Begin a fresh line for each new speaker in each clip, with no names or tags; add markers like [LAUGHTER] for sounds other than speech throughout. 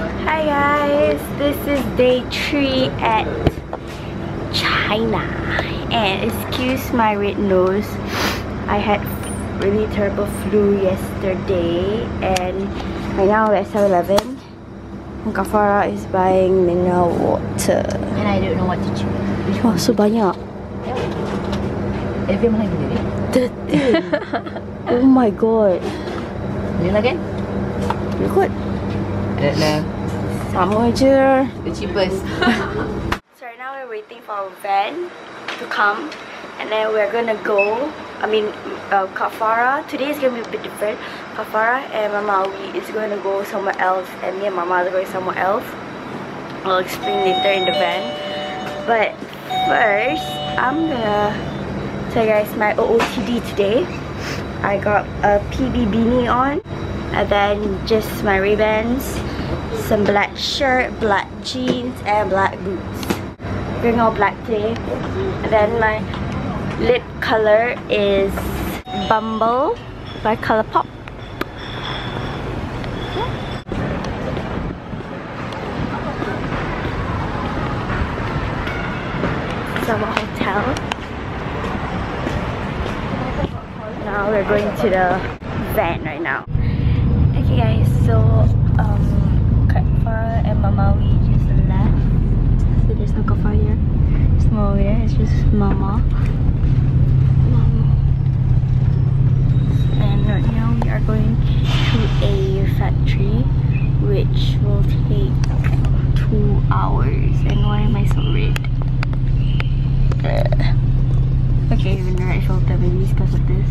Hi guys, this is day 3 at China. And excuse my red nose. I had really terrible flu yesterday. And right now we're at 7-Eleven and Kafara is buying mineral water.
And I don't know what to choose.
Wah, so banyak.
Every mana gini ni?
13 Oh my god.
Ni lah kan?
Ikut
I don't know.
Sama je
The cheapest. [LAUGHS]
So right now we're waiting for our van to come and then we're gonna go I mean uh, Kafara. Today is gonna be a bit different. Kafara and Mama Awi is gonna go somewhere else and me and Mama are going somewhere else. I'll explain later in the van. But first I'm gonna tell you guys my OOTD today. I got a PB beanie on and then just my Ray-Bans some black shirt, black jeans and black boots wearing all black today. And then my lip color is Bumble by Colourpop. Is hotel. Now we're going to the van right now. Okay guys, so um Kafara and Mamawi just left. So there's no Kafara here. There's Mama over there, it's just Mama. Mama. And right now we are going to a factory which will take two hours. And why am I so red? Okay, uh, even the right filter maybe because of this.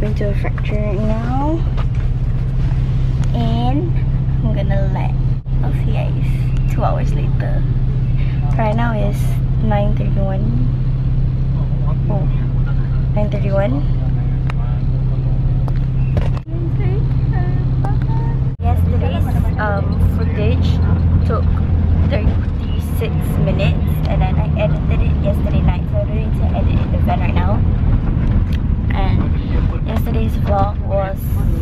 Going to a factory right now. And I'm gonna let I'll see you two hours later. Right now is 9.31. Oh, 9.31. Yesterday's um, footage took 36 minutes and then I edited it yesterday night so I'm going to edit in the van right now. And yesterday's vlog was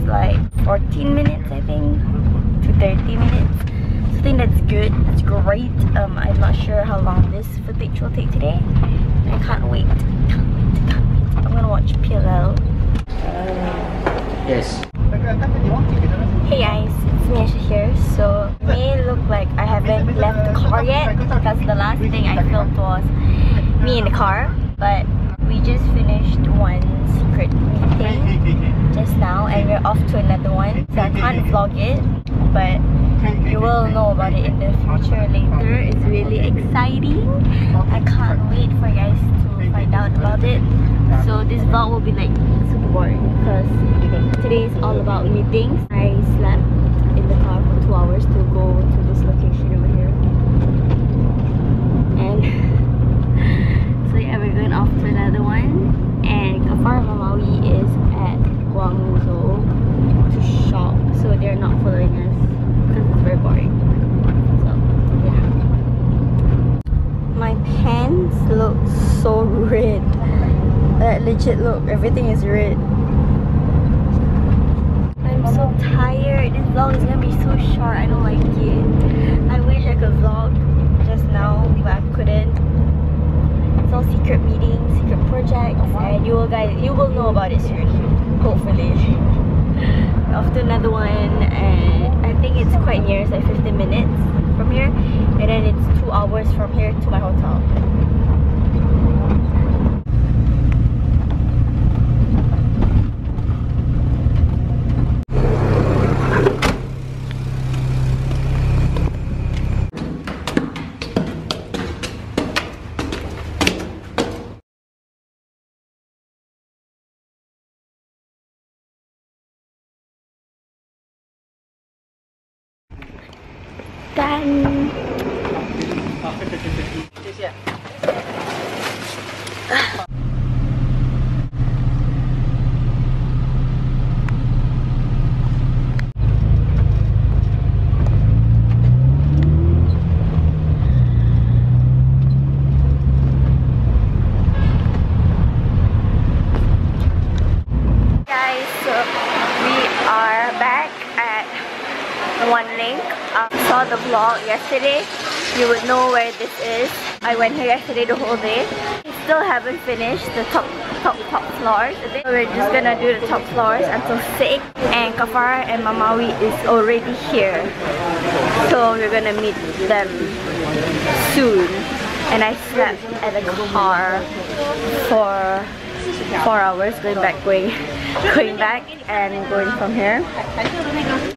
like 14 minutes I think to 30 minutes. So I think that's good. That's great. Um, I'm not sure how long this footage will take today. I can't wait. Can't wait. Can't wait. I'm gonna watch PLL.
Yes.
Hey guys, it's Misha here. So it may look like I haven't left the car yet because the last thing I filmed was me in the car. But we just finished one secret meeting [LAUGHS] just now and we're off to another one. So I can't vlog it, but you will know about it in the future later. It's really exciting. I can't wait for you guys to find out about it. So this vlog will be like super boring because today is all about meetings. I slept in the car for two hours to go to this location over here. And [LAUGHS] yeah, we're going off to another one. And Kafar Mamawi is at Guangzhou to shop. So they're not following us because it's very boring. So yeah. My pants look so [LAUGHS] red. Like legit look, everything is red. I'm so tired. This vlog is gonna be so short. I don't like it. I wish I could vlog just now, but I couldn't. All secret meetings, secret projects, and you will guys, you will know about it soon. Hopefully. After another one, and I think it's quite near. It's like 15 minutes from here, and then it's two hours from here to my hotel. 嗯好谢谢。one link. Um, saw the vlog yesterday. You would know where this is. I went here yesterday the whole day. Still haven't finished the top top top floors. So we're just gonna do the top floors until 6. And Kafara and Mamawi is already here. So we're gonna meet them soon. And I slept at the car for four hours going back going [LAUGHS] going back and going from here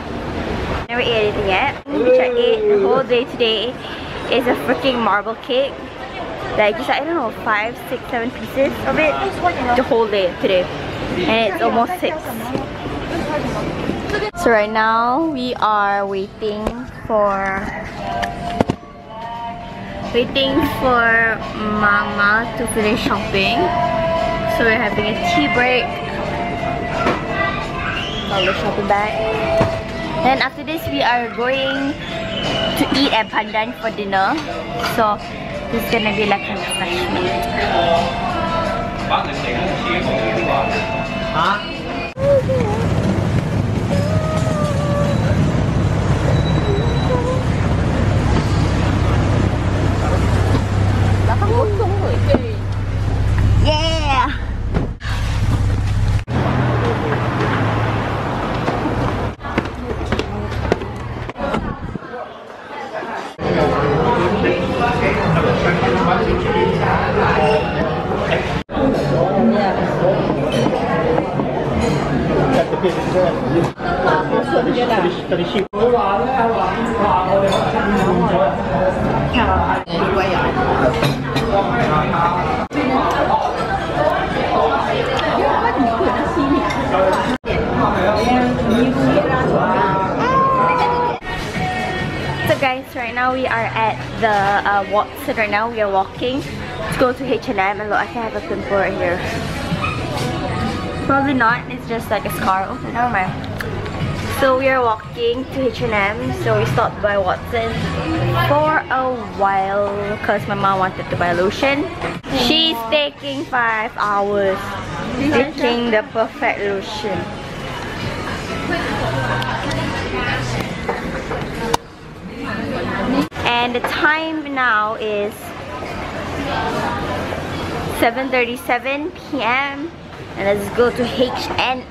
Never ate anything yet. Which I ate the whole day today is a freaking marble cake. Like just I don't know five, six, seven pieces of it the whole day today. And it's almost six. So right now we are waiting for waiting for mama to finish shopping. So we're having a tea break. The shopping bag. Then after this we are going to eat at Pandan for dinner. So it's gonna be like a refreshment. Yeah! So guys, right now we are at the uh, Watson right now. We are walking to go to H&M and look, I can have a pimple right here. Probably not, it's just like a scar. Oh, never mind. So we are walking to H&M, so we stopped by Watson for a while because my mom wanted to buy lotion. She's taking five hours picking the perfect lotion. And the time now is 7.37 p.m. And let's go to H&M.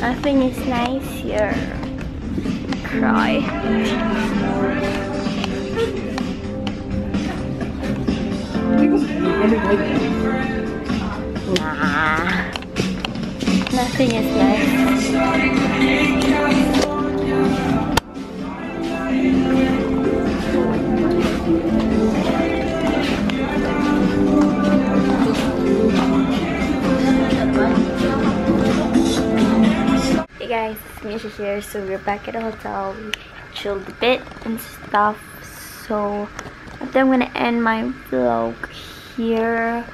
Nothing is nice here. Cry. Nah. Nothing is nice. Guys, it's Misha here. So we're back at the hotel. We chilled a bit and stuff. So I think I'm gonna end my vlog here.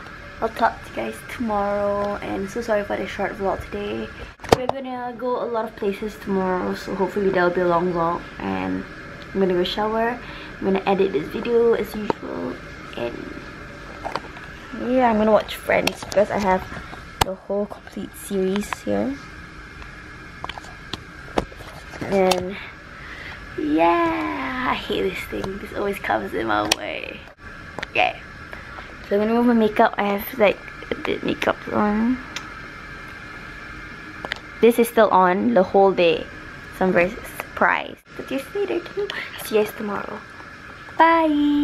I'll talk to you guys tomorrow. And so sorry for the short vlog today. We're gonna go a lot of places tomorrow. So hopefully that'll be a long vlog. And I'm gonna go shower. I'm gonna edit this video as usual. And yeah, I'm gonna watch Friends because I have the whole complete series here. And yeah, I hate this thing. This always comes in my way. Yeah. So I'm gonna move my makeup. I have like bit makeup on. This is still on the whole day. So I'm very surprised. But you. See you guys tomorrow. Bye.